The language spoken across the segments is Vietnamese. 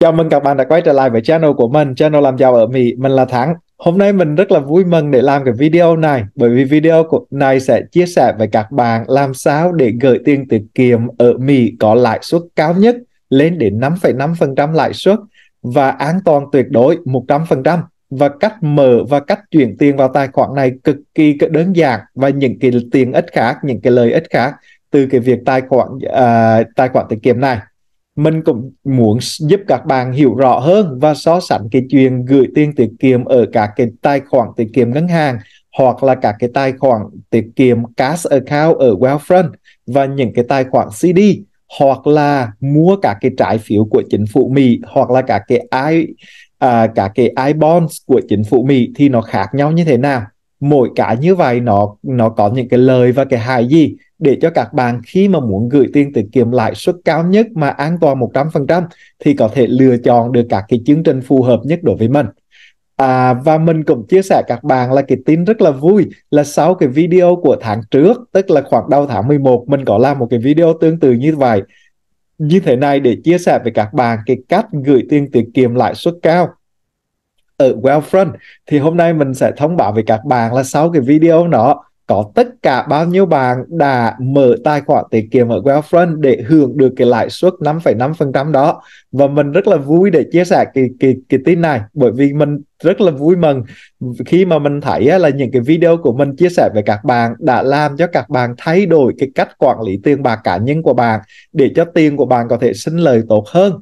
Chào mừng các bạn đã quay trở lại với channel của mình, channel làm giàu ở Mỹ. Mình là Thắng. Hôm nay mình rất là vui mừng để làm cái video này bởi vì video của này sẽ chia sẻ với các bạn làm sao để gửi tiền tiết kiệm ở Mỹ có lãi suất cao nhất lên đến 5,5% lãi suất và an toàn tuyệt đối 100% và cách mở và cách chuyển tiền vào tài khoản này cực kỳ đơn giản và những cái tiền ích khác, những cái lợi ích khác từ cái việc tài khoản uh, tài khoản tiết kiệm này mình cũng muốn giúp các bạn hiểu rõ hơn và so sánh cái chuyện gửi tiền tiết kiệm ở các cái tài khoản tiết kiệm ngân hàng hoặc là các cái tài khoản tiết kiệm cash account ở Wealthfront và những cái tài khoản CD hoặc là mua các cái trái phiếu của chính phủ Mỹ hoặc là các cái i à, các cái i bonds của chính phủ Mỹ thì nó khác nhau như thế nào? Mỗi cái như vậy nó nó có những cái lời và cái hại gì? Để cho các bạn khi mà muốn gửi tiền tiết kiệm lãi suất cao nhất mà an toàn 100% thì có thể lựa chọn được các cái chương trình phù hợp nhất đối với mình. À, và mình cũng chia sẻ các bạn là cái tin rất là vui là sau cái video của tháng trước tức là khoảng đầu tháng 11 mình có làm một cái video tương tự như vậy như thế này để chia sẻ với các bạn cái cách gửi tiền tiết kiệm lãi suất cao ở Wealthfront thì hôm nay mình sẽ thông báo với các bạn là sau cái video đó có tất cả bao nhiêu bạn đã mở tài khoản tiết kiệm ở Wealthfront để hưởng được cái lãi suất 5,5% đó? Và mình rất là vui để chia sẻ cái cái cái tin này bởi vì mình rất là vui mừng khi mà mình thấy là những cái video của mình chia sẻ với các bạn đã làm cho các bạn thay đổi cái cách quản lý tiền bạc cá nhân của bạn để cho tiền của bạn có thể sinh lời tốt hơn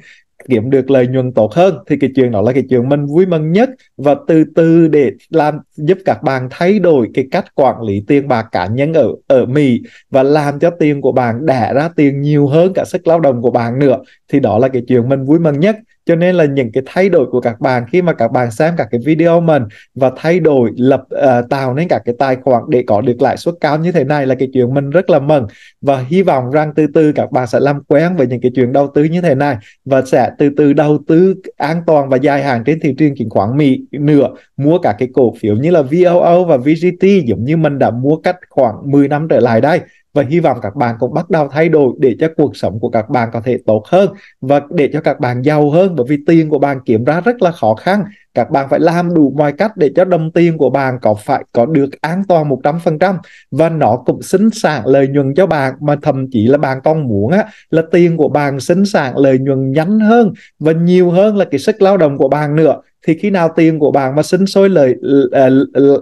kiếm được lợi nhuận tốt hơn, thì cái chuyện đó là cái chuyện mình vui mừng nhất. Và từ từ để làm, giúp các bạn thay đổi cái cách quản lý tiền bạc cá nhân ở ở Mỹ và làm cho tiền của bạn đẻ ra tiền nhiều hơn cả sức lao động của bạn nữa, thì đó là cái chuyện mình vui mừng nhất cho nên là những cái thay đổi của các bạn khi mà các bạn xem các cái video mình và thay đổi lập uh, tạo nên các cái tài khoản để có được lãi suất cao như thế này là cái chuyện mình rất là mừng. Và hy vọng rằng từ từ các bạn sẽ làm quen với những cái chuyện đầu tư như thế này và sẽ từ từ đầu tư an toàn và dài hạn trên thị trường chứng khoán Mỹ nữa. Mua các cái cổ phiếu như là VOO và VGT giống như mình đã mua cách khoảng 10 năm trở lại đây và hy vọng các bạn cũng bắt đầu thay đổi để cho cuộc sống của các bạn có thể tốt hơn và để cho các bạn giàu hơn. Bởi vì tiền của bạn kiếm ra rất là khó khăn. Các bạn phải làm đủ mọi cách để cho đồng tiền của bạn có phải có được an toàn 100% và nó cũng sinh sản lợi nhuận cho bạn mà thậm chí là bạn còn muốn á, là tiền của bạn sinh sản lợi nhuận nhanh hơn và nhiều hơn là cái sức lao động của bạn nữa thì khi nào tiền của bạn mà sinh sôi lợi ờ,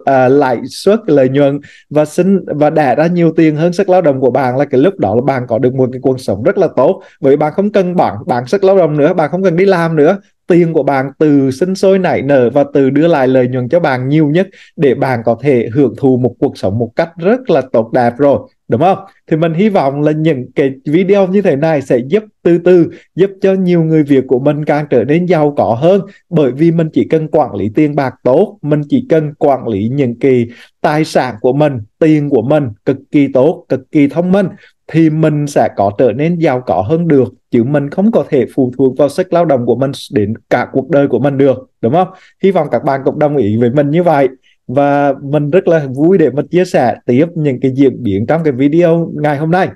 ờ, lãi suất, lợi nhuận và sinh và đẻ ra nhiều tiền hơn sức lao động của bạn là cái lúc đó là bạn có được một cái cuộc sống rất là tốt. Bởi bạn không cần bạn bạn sức lao động nữa, bạn không cần đi làm nữa. Tiền của bạn từ sinh sôi nảy nở và từ đưa lại lợi nhuận cho bạn nhiều nhất để bạn có thể hưởng thụ một cuộc sống một cách rất là tốt đẹp rồi đúng không? Thì mình hy vọng là những cái video như thế này sẽ giúp từ từ, giúp cho nhiều người Việt của mình càng trở nên giàu có hơn. Bởi vì mình chỉ cần quản lý tiền bạc tốt, mình chỉ cần quản lý những cái tài sản của mình, tiền của mình cực kỳ tốt, cực kỳ thông minh, thì mình sẽ có trở nên giàu có hơn được. Chứ mình không có thể phụ thuộc vào sức lao động của mình đến cả cuộc đời của mình được. Đúng không? Hy vọng các bạn cũng đồng ý với mình như vậy và mình rất là vui để mình chia sẻ tiếp những cái diễn biến trong cái video ngày hôm nay.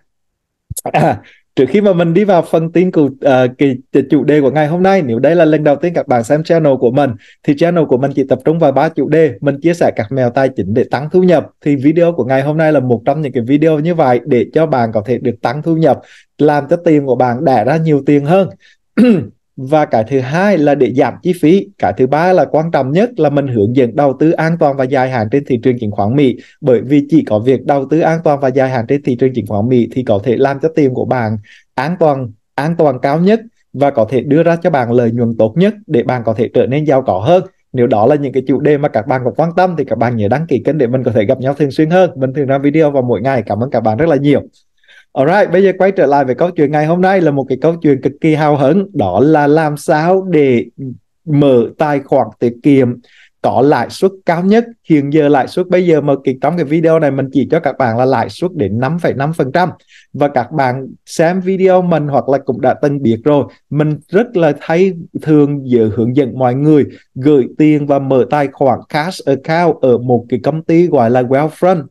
À, trước khi mà mình đi vào phần tin của uh, à, cái, cái chủ đề của ngày hôm nay nếu đây là lần đầu tiên các bạn xem channel của mình thì channel của mình chỉ tập trung vào ba chủ đề. Mình chia sẻ các mèo tài chính để tăng thu nhập. Thì video của ngày hôm nay là một trong những cái video như vậy để cho bạn có thể được tăng thu nhập làm cho tiền của bạn đẻ ra nhiều tiền hơn. và cái thứ hai là để giảm chi phí. Cái thứ ba là quan trọng nhất là mình hướng dẫn đầu tư an toàn và dài hạn trên thị trường chứng khoán Mỹ. Bởi vì chỉ có việc đầu tư an toàn và dài hạn trên thị trường chứng khoán Mỹ thì có thể làm cho tiền của bạn an toàn an toàn cao nhất và có thể đưa ra cho bạn lợi nhuận tốt nhất để bạn có thể trở nên giàu có hơn. Nếu đó là những cái chủ đề mà các bạn có quan tâm thì các bạn nhớ đăng ký kênh để mình có thể gặp nhau thường xuyên hơn. Mình thường ra video vào mỗi ngày. Cảm ơn các bạn rất là nhiều. Alright, bây giờ quay trở lại với câu chuyện ngày hôm nay là một cái câu chuyện cực kỳ hào hứng. Đó là làm sao để mở tài khoản tiết kiệm có lãi suất cao nhất. Hiện giờ lãi suất bây giờ mà trong cái video này mình chỉ cho các bạn là lãi suất đến 5,5% và các bạn xem video mình hoặc là cũng đã từng biết rồi mình rất là thấy thường dự hướng dẫn mọi người gửi tiền và mở tài khoản cash account ở một cái công ty gọi là Wealthfront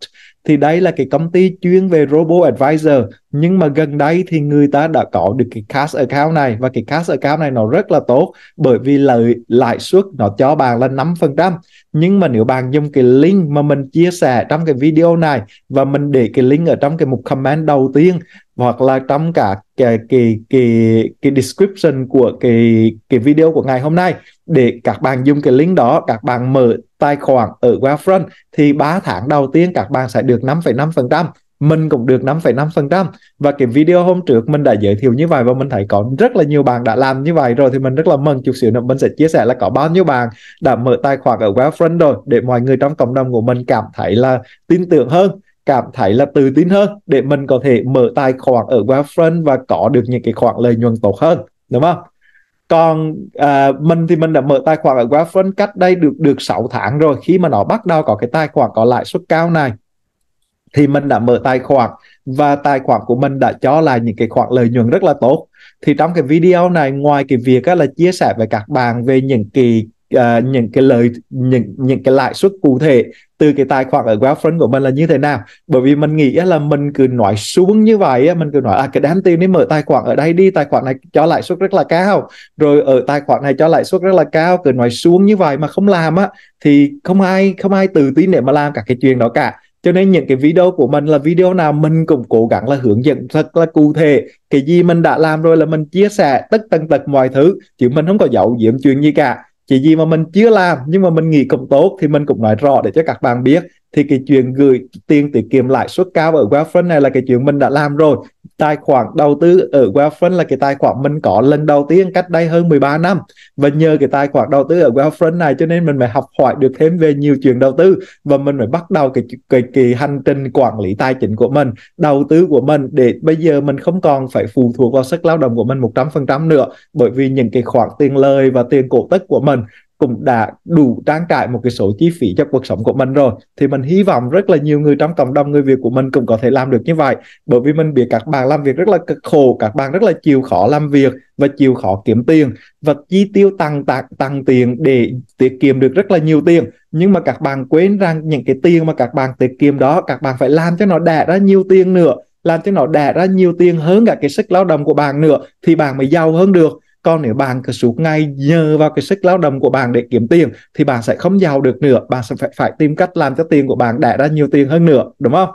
thì đây là cái công ty chuyên về robo advisor, nhưng mà gần đây thì người ta đã có được cái cash account này, và cái cash account này nó rất là tốt, bởi vì lợi, lãi suất nó cho bạn là 5% nhưng mà nếu bạn dùng cái link mà mình chia sẻ trong cái video này, và mình để cái link ở trong cái mục comment đầu tiên, hoặc là trong cả cái cái cái cái description của cái cái video của ngày hôm nay, để các bạn dùng cái link đó, các bạn mở tài khoản ở Wealthfront thì 3 tháng đầu tiên các bạn sẽ được 5,5% mình cũng được 5,5% và cái video hôm trước mình đã giới thiệu như vậy và mình thấy có rất là nhiều bạn đã làm như vậy rồi thì mình rất là mừng chút xíu nữa. Mình sẽ chia sẻ là có bao nhiêu bạn đã mở tài khoản ở Wealthfront rồi để mọi người trong cộng đồng của mình cảm thấy là tin tưởng hơn cảm thấy là tự tin hơn để mình có thể mở tài khoản ở Wealthfront và có được những cái khoản lợi nhuận tốt hơn đúng không? Còn à, mình thì mình đã mở tài khoản ở Wealthfront cách đây được được 6 tháng rồi. Khi mà nó bắt đầu có cái tài khoản có lãi suất cao này thì mình đã mở tài khoản và tài khoản của mình đã cho lại những cái khoản lợi nhuận rất là tốt. Thì trong cái video này ngoài cái việc là chia sẻ với các bạn về những cái uh, những cái lời những những cái lãi suất cụ thể từ cái tài khoản ở Wealthfront của mình là như thế nào? Bởi vì mình nghĩ là mình cứ nói xuống như vậy mình cứ nói à cái đám tiền đi mở tài khoản ở đây đi tài khoản này cho lãi suất rất là cao. Rồi ở tài khoản này cho lãi suất rất là cao cứ nói xuống như vậy mà không làm á thì không ai không ai tự tin để mà làm cả cái chuyện đó cả. Cho nên những cái video của mình là video nào mình cũng cố gắng là hướng dẫn thật là cụ thể. Cái gì mình đã làm rồi là mình chia sẻ tất tần tật mọi thứ chứ mình không có giấu giếm chuyện gì cả chỉ gì mà mình chưa làm, nhưng mà mình nghĩ cũng tốt, thì mình cũng nói rõ để cho các bạn biết. Thì cái chuyện gửi tiền tiết kiệm lãi suất cao ở Wealthfront này là cái chuyện mình đã làm rồi tài khoản đầu tư ở Wealthfront là cái tài khoản mình có lần đầu tiên cách đây hơn 13 năm. Và nhờ cái tài khoản đầu tư ở Wealthfront này cho nên mình phải học hỏi được thêm về nhiều chuyện đầu tư và mình phải bắt đầu cái cái, cái hành trình quản lý tài chính của mình đầu tư của mình để bây giờ mình không còn phải phụ thuộc vào sức lao động của mình 100% nữa bởi vì những cái khoản tiền lời và tiền cổ tức của mình cũng đã đủ trang trải một cái số chi phí cho cuộc sống của mình rồi. Thì mình hy vọng rất là nhiều người trong cộng đồng, người Việt của mình cũng có thể làm được như vậy. Bởi vì mình biết các bạn làm việc rất là cực khổ, các bạn rất là chịu khó làm việc và chịu khó kiếm tiền. Và chi tiêu tăng tăng tăng tiền để tiết kiệm được rất là nhiều tiền. Nhưng mà các bạn quên rằng những cái tiền mà các bạn tiết kiệm đó, các bạn phải làm cho nó đẻ ra nhiều tiền nữa. Làm cho nó đẻ ra nhiều tiền hơn cả cái sức lao động của bạn nữa, thì bạn mới giàu hơn được còn nếu bạn cứ suốt ngày nhờ vào cái sức lao động của bạn để kiếm tiền thì bạn sẽ không giàu được nữa. Bạn sẽ phải phải tìm cách làm cho tiền của bạn đẻ ra nhiều tiền hơn nữa đúng không?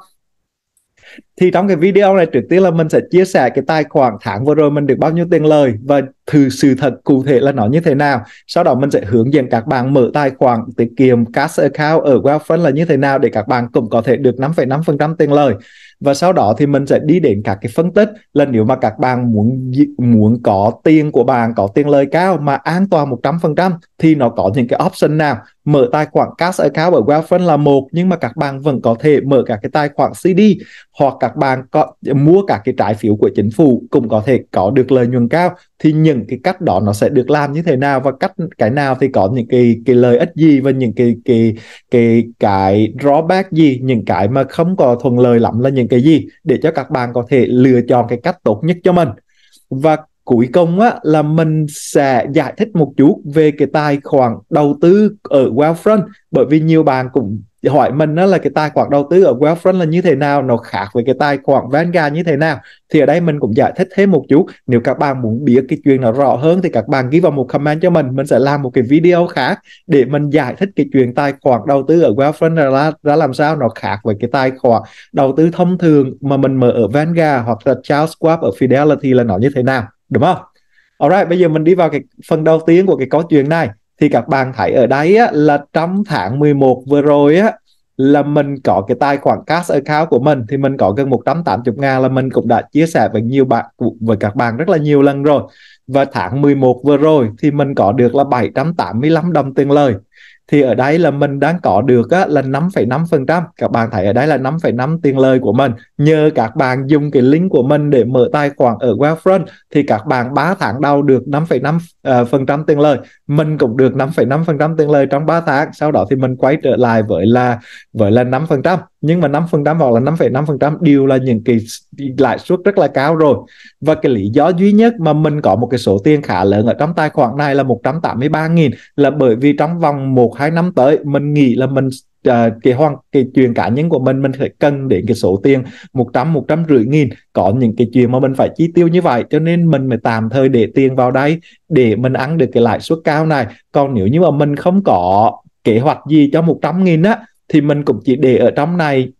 Thì trong cái video này trước tiên là mình sẽ chia sẻ cái tài khoản tháng vừa rồi mình được bao nhiêu tiền lời và thử sự thật cụ thể là nó như thế nào. Sau đó mình sẽ hướng dẫn các bạn mở tài khoản tiết kiệm cash account ở Wealthfront là như thế nào để các bạn cũng có thể được 5,5% tiền lời và sau đó thì mình sẽ đi đến các cái phân tích là nếu mà các bạn muốn muốn có tiền của bạn, có tiền lời cao mà an toàn 100% thì nó có những cái option nào? Mở tài khoản cash account ở Wealthfront là một, nhưng mà các bạn vẫn có thể mở các cái tài khoản CD hoặc các bạn có mua các cái trái phiếu của chính phủ cũng có thể có được lợi nhuận cao. Thì những cái cách đó nó sẽ được làm như thế nào và cách, cái nào thì có những cái cái lợi ích gì và những cái cái cái cái drawback gì, những cái mà không có thuận lợi lắm là những cái gì để cho các bạn có thể lựa chọn cái cách tốt nhất cho mình. Và cuối cùng á là mình sẽ giải thích một chút về cái tài khoản đầu tư ở Wealthfront. Bởi vì nhiều bạn cũng hỏi mình đó là cái tài khoản đầu tư ở Wealthfront là như thế nào nó khác với cái tài khoản Vanguard như thế nào. Thì ở đây mình cũng giải thích thêm một chút. Nếu các bạn muốn biết cái chuyện nó rõ hơn thì các bạn ghi vào một comment cho mình. Mình sẽ làm một cái video khác để mình giải thích cái chuyện tài khoản đầu tư ở Wealthfront ra, ra làm sao nó khác với cái tài khoản đầu tư thông thường mà mình mở ở Vanguard hoặc là Charles Schwab ở Fidelity là nó như thế nào đúng không? Alright, bây giờ mình đi vào cái phần đầu tiên của cái câu chuyện này. Thì các bạn thấy ở đây á, là trong tháng 11 vừa rồi á là mình có cái tài khoản cash account của mình. Thì mình có gần 180 ngàn là mình cũng đã chia sẻ với nhiều bạn với các bạn rất là nhiều lần rồi. Và tháng 11 vừa rồi thì mình có được là 785 đồng tiền lời thì ở đây là mình đang có được á, là 5,5% các bạn thấy ở đây là 5,5 tiền lời của mình. Nhờ các bạn dùng cái link của mình để mở tài khoản ở Wealthfront thì các bạn 3 tháng đầu được 5,5 uh, ờ, phần trăm tiền lời. Mình cũng được 5,5 phần trăm tiền lời trong 3 tháng. Sau đó thì mình quay trở lại với là với là 5% nhưng mà 5 phần trăm hoặc là 5,5 phần trăm đều là những cái lãi suất rất là cao rồi. Và cái lý do duy nhất mà mình có một cái số tiền khá lớn ở trong tài khoản này là 183 nghìn là bởi vì trong vòng 1 2 năm tới mình nghĩ là mình uh, cái hoàn cái chuyện cá nhân của mình mình phải cần đến cái số tiền một trăm một trăm rưỡi nghìn. Có những cái chuyện mà mình phải chi tiêu như vậy cho nên mình mới tạm thời để tiền vào đây để mình ăn được cái lãi suất cao này. Còn nếu như mà mình không có kế hoạch gì cho một trăm nghìn á thì mình cũng chỉ để ở trong này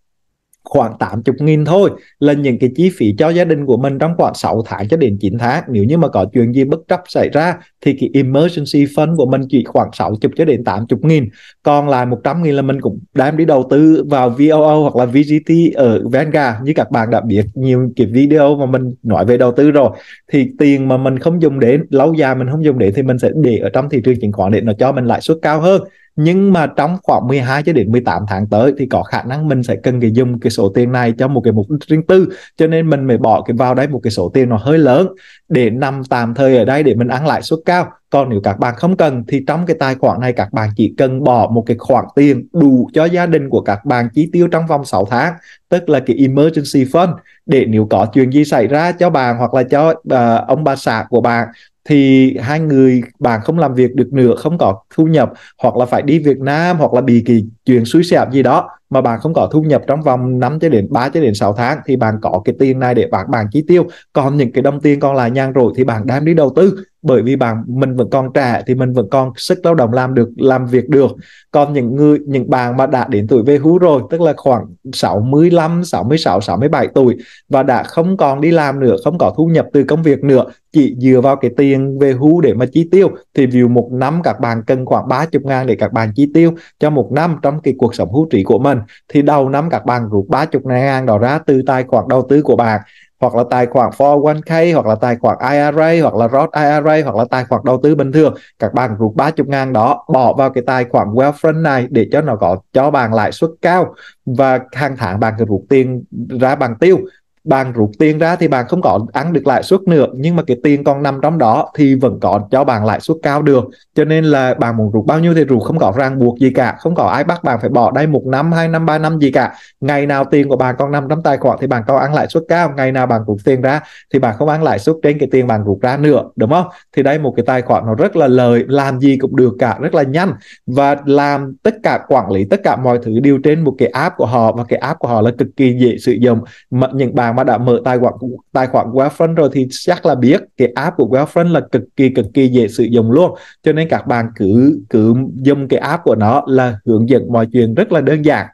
khoảng 80 nghìn thôi, là những cái chi phí cho gia đình của mình trong khoảng 6 tháng cho đến 9 tháng. Nếu như mà có chuyện gì bất chấp xảy ra thì cái emergency fund của mình chỉ khoảng 60 cho đến 80 nghìn. Còn lại 100 nghìn là mình cũng đem đi đầu tư vào VOO hoặc là VGT ở Vanguard. Như các bạn đã biết, nhiều cái video mà mình nói về đầu tư rồi, thì tiền mà mình không dùng đến, lâu dài mình không dùng đến thì mình sẽ để ở trong thị trường chứng khoán để nó cho mình lãi suất cao hơn nhưng mà trong khoảng 12 cho đến 18 tháng tới thì có khả năng mình sẽ cần cái dùng cái số tiền này cho một cái mục đích riêng tư, cho nên mình mới bỏ cái vào đấy một cái số tiền nó hơi lớn để nằm tạm thời ở đây để mình ăn lãi suất cao. Còn nếu các bạn không cần thì trong cái tài khoản này các bạn chỉ cần bỏ một cái khoản tiền đủ cho gia đình của các bạn chi tiêu trong vòng 6 tháng tức là cái emergency fund. Để nếu có chuyện gì xảy ra cho bạn hoặc là cho uh, ông bà xã của bạn thì hai người bạn không làm việc được nữa không có thu nhập hoặc là phải đi Việt Nam hoặc là bị kỳ chuyện suy xẻo gì đó mà bạn không có thu nhập trong vòng 5 cho đến 3 cho đến 6 tháng thì bạn có cái tiền này để bạn bạn chi tiêu. Còn những cái đồng tiền còn lại nhàn rồi thì bạn đem đi đầu tư bởi vì bạn, mình vẫn còn trẻ thì mình vẫn còn sức lao động làm được, làm việc được. Còn những người, những bạn mà đã đến tuổi về hưu rồi, tức là khoảng 65 66 67 tuổi và đã không còn đi làm nữa, không có thu nhập từ công việc nữa, chỉ dựa vào cái tiền về hưu để mà chi tiêu, thì vì một năm các bạn cần khoảng 30 ngàn để các bạn chi tiêu cho một năm trong cái cuộc sống hưu trí của mình, thì đầu năm các bạn rút 30 ngàn đó ra từ tài khoản đầu tư của bạn hoặc là tài khoản 401k hoặc là tài khoản IRA hoặc là Roth IRA hoặc là tài khoản đầu tư bình thường. Các bạn rút 30 ngàn đó, bỏ vào cái tài khoản Wealthfront này để cho nó có, cho bạn lãi suất cao. Và hàng tháng bạn cứ rút tiền ra bằng tiêu bạn rút tiền ra thì bạn không có ăn được lãi suất nữa, nhưng mà cái tiền còn nằm trong đó thì vẫn có cho bạn lãi suất cao được. Cho nên là bạn muốn rút bao nhiêu thì rút, không có ràng buộc gì cả, không có ai bắt bạn phải bỏ đây một năm, hai năm, ba năm gì cả. Ngày nào tiền của bạn còn nằm trong tài khoản thì bạn có ăn lãi suất cao, ngày nào bạn rút tiền ra thì bạn không ăn lãi suất trên cái tiền bạn rút ra nữa, đúng không? Thì đây một cái tài khoản nó rất là lời làm gì cũng được cả, rất là nhanh. Và làm tất cả, quản lý tất cả mọi thứ đều trên một cái app của họ, và cái app của họ là cực kỳ dễ sử dụng. Mà những bạn mà đã mở tài khoản tài khoản Wealthfront rồi thì chắc là biết cái app của Wealthfront là cực kỳ cực kỳ dễ sử dụng luôn. Cho nên các bạn cứ cứ dùng cái app của nó là hướng dẫn mọi chuyện rất là đơn giản.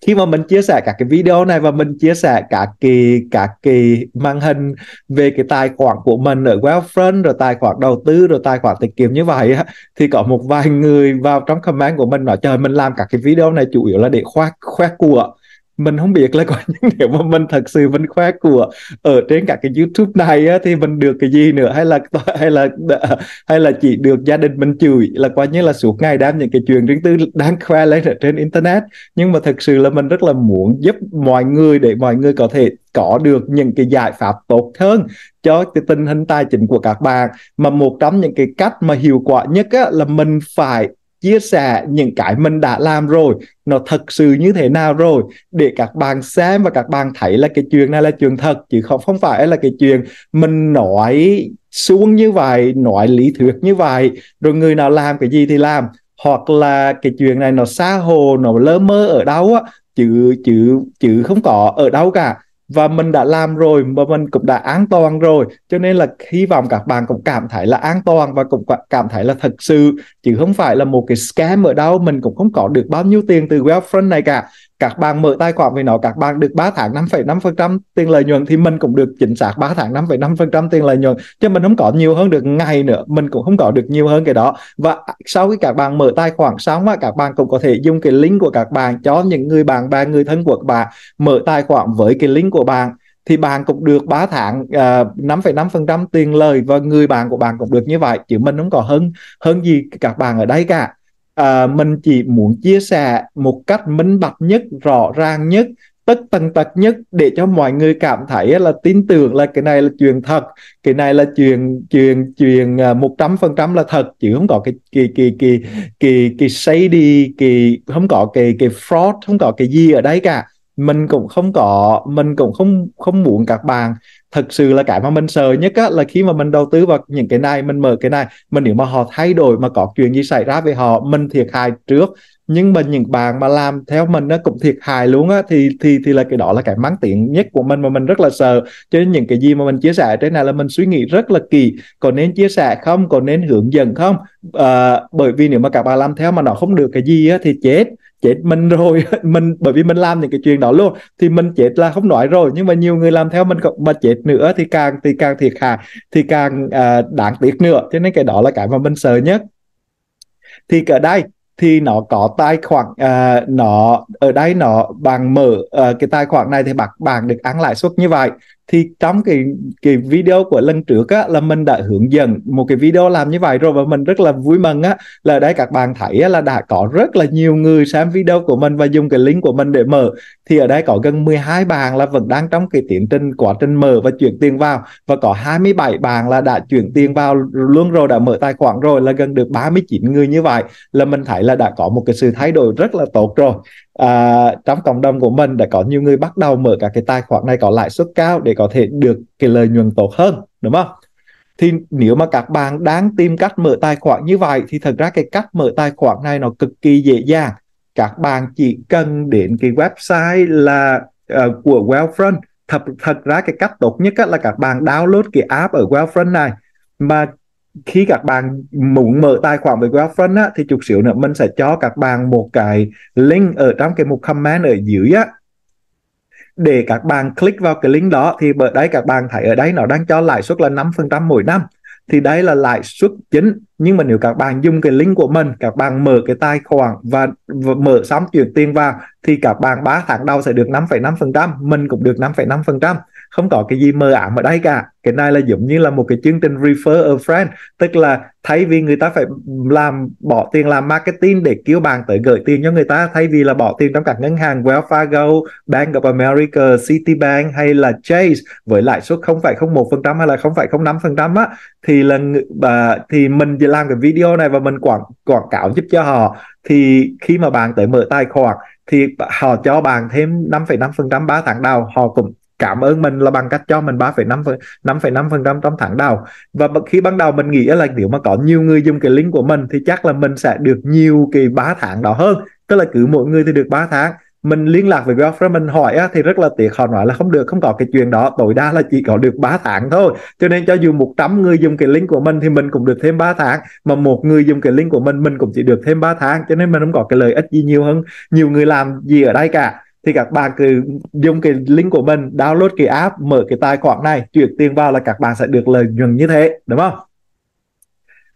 Khi mà mình chia sẻ các cái video này và mình chia sẻ các cái các cái màn hình về cái tài khoản của mình ở Wealthfront rồi tài khoản đầu tư rồi tài khoản tiết kiệm như vậy á, thì có một vài người vào trong comment của mình nói trời mình làm các cái video này chủ yếu là để khoe khoe của mình không biết là có những nếu mà mình thật sự mình khoe của ở trên các cái YouTube này á, thì mình được cái gì nữa? Hay là hay là hay là chỉ được gia đình mình chửi? Là coi như là suốt ngày đam những cái chuyện riêng tư đang khoe lên ở trên internet. Nhưng mà thật sự là mình rất là muốn giúp mọi người để mọi người có thể có được những cái giải pháp tốt hơn cho cái tình hình tài chính của các bạn. Mà một trong những cái cách mà hiệu quả nhất á, là mình phải chia sẻ những cái mình đã làm rồi, nó thật sự như thế nào rồi, để các bạn xem và các bạn thấy là cái chuyện này là chuyện thật, chứ không không phải là cái chuyện mình nói xuống như vậy, nói lý thuyết như vậy, rồi người nào làm cái gì thì làm, hoặc là cái chuyện này nó xa hồ, nó lơ mơ ở đâu á, chứ chứ chứ không có ở đâu cả và mình đã làm rồi và mình cũng đã an toàn rồi. Cho nên là hy vọng các bạn cũng cảm thấy là an toàn và cũng cảm thấy là thật sự. Chứ không phải là một cái scam ở đâu, mình cũng không có được bao nhiêu tiền từ Wealthfront này cả các bạn mở tài khoản với nó các bạn được 3 tháng 5,5% tiền lợi nhuận thì mình cũng được chính xác 3 tháng 5,5% tiền lợi nhuận chứ mình không có nhiều hơn được ngày nữa mình cũng không có được nhiều hơn cái đó. Và sau khi các bạn mở tài khoản xong á các bạn cũng có thể dùng cái link của các bạn cho những người bạn bè người thân của các bạn mở tài khoản với cái link của bạn. Thì bạn cũng được 3 tháng à, uh, 5,5% tiền lời và người bạn của bạn cũng được như vậy chứ mình không có hơn hơn gì các bạn ở đây cả à, mình chỉ muốn chia sẻ một cách minh bạch nhất rõ ràng nhất tất tần tật nhất để cho mọi người cảm thấy là tin tưởng là cái này là chuyện thật cái này là chuyện chuyện chuyện à, một trăm phần trăm là thật chứ không có cái cái cái cái cái cái đi cái không có cái cái fraud không có cái gì ở đây cả. Mình cũng không có mình cũng không không muốn các bạn thật sự là cái mà mình sợ nhất á, là khi mà mình đầu tư vào những cái này mình mở cái này mình nếu mà họ thay đổi mà có chuyện gì xảy ra với họ mình thiệt hại trước. Nhưng mà những bạn mà làm theo mình nó cũng thiệt hại luôn á thì thì thì là cái đó là cái mắng tiện nhất của mình mà mình rất là sợ. Cho nên những cái gì mà mình chia sẻ trên này là mình suy nghĩ rất là kỳ có nên chia sẻ không có nên hướng dẫn không? À, bởi vì nếu mà các bạn làm theo mà nó không được cái gì á thì chết chết mình rồi. Mình bởi vì mình làm những cái chuyện đó luôn. Thì mình chết là không nói rồi. Nhưng mà nhiều người làm theo mình mà chết nữa thì càng thì càng thiệt hại thì càng à, đáng tiếc nữa. Cho nên cái đó là cái mà mình sợ nhất. Thì ở đây thì nó có tài khoản uh, nó ở đây nó bằng mở uh, cái tài khoản này thì bạn bạn được ăn lãi suất như vậy thì trong cái cái video của lần trước á là mình đã hướng dẫn một cái video làm như vậy rồi và mình rất là vui mừng á là đây các bạn thấy á, là đã có rất là nhiều người xem video của mình và dùng cái link của mình để mở. Thì ở đây có gần 12 bạn là vẫn đang trong cái tiến trình quá trình mở và chuyển tiền vào. Và có 27 bạn là đã chuyển tiền vào luôn rồi đã mở tài khoản rồi là gần được 39 người như vậy. Là mình thấy là đã có một cái sự thay đổi rất là tốt rồi à, trong cộng đồng của mình đã có nhiều người bắt đầu mở các cái tài khoản này có lãi suất cao để có thể được cái lợi nhuận tốt hơn đúng không? Thì nếu mà các bạn đang tìm cách mở tài khoản như vậy thì thật ra cái cách mở tài khoản này nó cực kỳ dễ dàng. Các bạn chỉ cần đến cái website là uh, của Wealthfront thật thật ra cái cách tốt nhất là các bạn download cái app ở Wealthfront này mà khi các bạn muốn mở tài khoản với GraphFund á, thì chút xíu nữa mình sẽ cho các bạn một cái link ở trong cái mục comment ở dưới á. Để các bạn click vào cái link đó thì bởi đấy các bạn thấy ở đây nó đang cho lãi suất là 5% mỗi năm. Thì đây là lãi suất chính nhưng mà nếu các bạn dùng cái link của mình các bạn mở cái tài khoản và, và mở xong chuyển tiền vào thì các bạn 3 tháng đầu sẽ được 5,5% mình cũng được 5,5% không có cái gì mờ ám ở đây cả. Cái này là giống như là một cái chương trình refer a friend tức là thay vì người ta phải làm bỏ tiền làm marketing để kêu bạn tới gửi tiền cho người ta thay vì là bỏ tiền trong các ngân hàng Wells Fargo, Bank of America, Citibank hay là Chase với lãi suất 0,01% hay là 0,05% á thì là à, thì mình làm cái video này và mình quảng quảng cáo giúp cho họ. Thì khi mà bạn tới mở tài khoản thì họ cho bạn thêm 5,5% 3 tháng đầu họ cũng cảm ơn mình là bằng cách cho mình 3,5 5,5% trong tháng đầu. Và khi ban đầu mình nghĩ là nếu mà có nhiều người dùng cái link của mình thì chắc là mình sẽ được nhiều cái 3 tháng đó hơn. Tức là cứ mỗi người thì được 3 tháng. Mình liên lạc với girlfriend mình hỏi á, thì rất là tiếc họ nói là không được không có cái chuyện đó. Tối đa là chỉ có được 3 tháng thôi. Cho nên cho dù 100 người dùng cái link của mình thì mình cũng được thêm 3 tháng. Mà một người dùng cái link của mình mình cũng chỉ được thêm 3 tháng. Cho nên mình không có cái lợi ích gì nhiều hơn nhiều người làm gì ở đây cả thì các bạn cứ dùng cái link của mình download cái app mở cái tài khoản này chuyển tiền vào là các bạn sẽ được lợi nhuận như thế đúng không?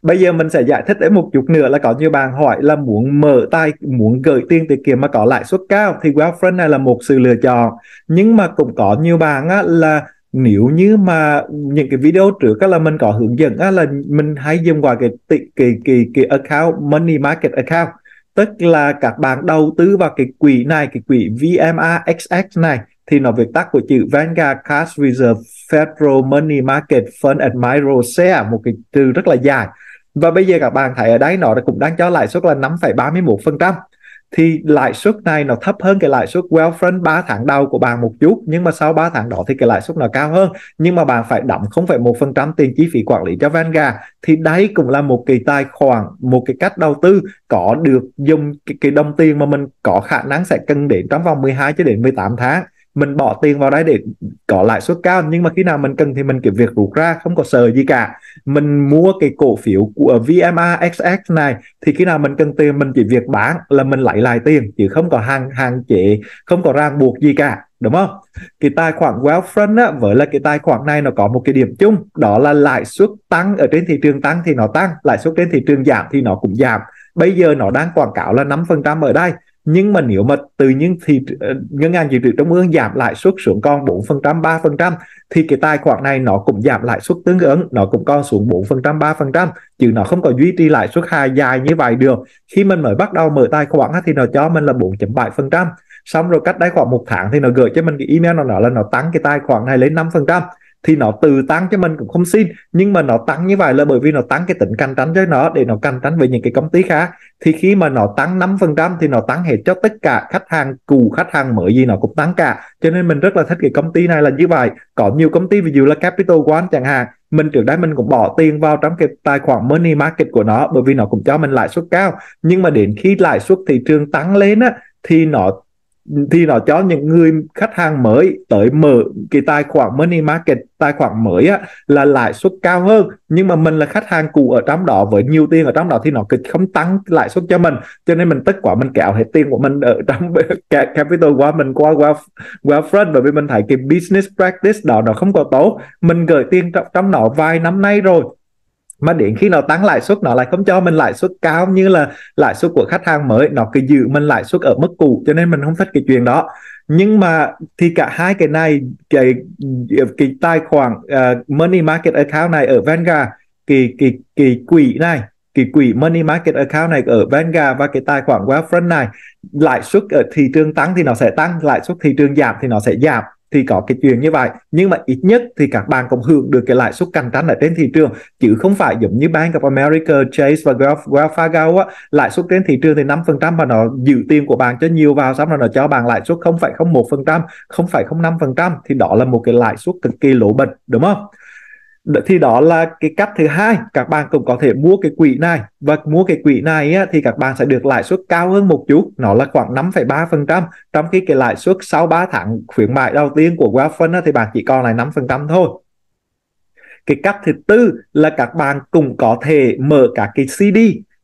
Bây giờ mình sẽ giải thích đến một chút nữa là có nhiều bạn hỏi là muốn mở tài muốn gửi tiền tiết kiệm mà có lãi suất cao thì Wealthfront này là một sự lựa chọn. Nhưng mà cũng có nhiều bạn á, là nếu như mà những cái video trước á, là mình có hướng dẫn á, là mình hay dùng qua cái cái cái cái, cái account money market account tức là các bạn đầu tư vào cái quỹ này cái quỹ VMAXX này thì nó viết tắt của chữ Vanguard Cash Reserve Federal Money Market Fund Admiral Share một cái từ rất là dài. Và bây giờ các bạn thấy ở đây nó cũng đang cho lãi suất là 5,31% thì lãi suất này nó thấp hơn cái lãi suất Wealthfront 3 tháng đầu của bạn một chút nhưng mà sau 3 tháng đó thì cái lãi suất nó cao hơn. Nhưng mà bạn phải đóng 0,1% tiền chi phí quản lý cho Vanguard. Thì đấy cũng là một cái tài khoản một cái cách đầu tư có được dùng cái, cái đồng tiền mà mình có khả năng sẽ cân đến trong vòng 12 cho đến 18 tháng mình bỏ tiền vào đây để có lãi suất cao nhưng mà khi nào mình cần thì mình kiểu việc rút ra không có sợ gì cả. Mình mua cái cổ phiếu của ờ, VMAXX này thì khi nào mình cần tiền mình chỉ việc bán là mình lấy lại tiền chứ không có hàng hàng chế không có ràng buộc gì cả đúng không? Cái tài khoản Wealthfront á, với là cái tài khoản này nó có một cái điểm chung đó là lãi suất tăng ở trên thị trường tăng thì nó tăng lãi suất trên thị trường giảm thì nó cũng giảm. Bây giờ nó đang quảng cáo là 5% ở đây nhưng mà nếu mà từ những thì ờ, ngân hàng dự trữ trung ương giảm lãi suất xuống còn 4% 3% thì cái tài khoản này nó cũng giảm lãi suất tương ứng, nó cũng còn xuống 4% 3% chứ nó không có duy trì lãi suất hai dài như vậy được. Khi mình mới bắt đầu mở tài khoản thì nó cho mình là 4.7% xong rồi cách đây khoảng một tháng thì nó gửi cho mình cái email nó nói là nó tăng cái tài khoản này lên 5% thì nó từ tăng cho mình cũng không xin. Nhưng mà nó tăng như vậy là bởi vì nó tăng cái tính cạnh tranh cho nó để nó cạnh tranh với những cái công ty khác. Thì khi mà nó tăng 5% thì nó tăng hết cho tất cả khách hàng cũ khách hàng mới gì nó cũng tăng cả. Cho nên mình rất là thích cái công ty này là như vậy. Có nhiều công ty, ví dụ là Capital One chẳng hạn, mình trước đây mình cũng bỏ tiền vào trong cái tài khoản money market của nó bởi vì nó cũng cho mình lãi suất cao. Nhưng mà đến khi lãi suất thị trường tăng lên á, thì nó thì nó cho những người khách hàng mới tới mở cái tài khoản money market tài khoản mới á, là lãi suất cao hơn. Nhưng mà mình là khách hàng cũ ở trong đó với nhiều tiền ở trong đó thì nó không tăng lãi suất cho mình. Cho nên mình tất quả mình kéo hết tiền của mình ở trong capital qua mình qua qua qua front. Bởi vì mình thấy cái business practice đó nó không có tốt. Mình gửi tiền trong, trong đó vài năm nay rồi mà đến khi nó tăng lãi suất nó lại không cho mình lãi suất cao như là lãi suất của khách hàng mới. Nó cứ giữ mình lãi suất ở mức cũ cho nên mình không thích cái chuyện đó. Nhưng mà thì cả hai cái này cái cái tài khoản uh, money market account này ở Vanguard cái cái cái quỹ này cái quỹ money market account này ở Vanguard và cái tài khoản Wealthfront này lãi suất ở thị trường tăng thì nó sẽ tăng lãi suất thị trường giảm thì nó sẽ giảm thì có cái chuyện như vậy nhưng mà ít nhất thì các bạn cũng hưởng được cái lãi suất cạnh tranh ở trên thị trường chứ không phải giống như Bank of America, Chase và Wells Fargo á lãi suất trên thị trường thì 5% và nó giữ tiền của bạn cho nhiều vào xong rồi nó cho bạn lãi suất 0,01%, 0,05% thì đó là một cái lãi suất cực kỳ lỗ bịch đúng không? Thì đó là cái cách thứ hai. Các bạn cũng có thể mua cái quỹ này. Và mua cái quỹ này á, thì các bạn sẽ được lãi suất cao hơn một chút. Nó là khoảng 5,3% trong khi cái lãi suất sau 3 tháng khuyến mại đầu tiên của Wealthfund thì bạn chỉ còn lại 5% thôi. Cái cách thứ tư là các bạn cũng có thể mở các cái CD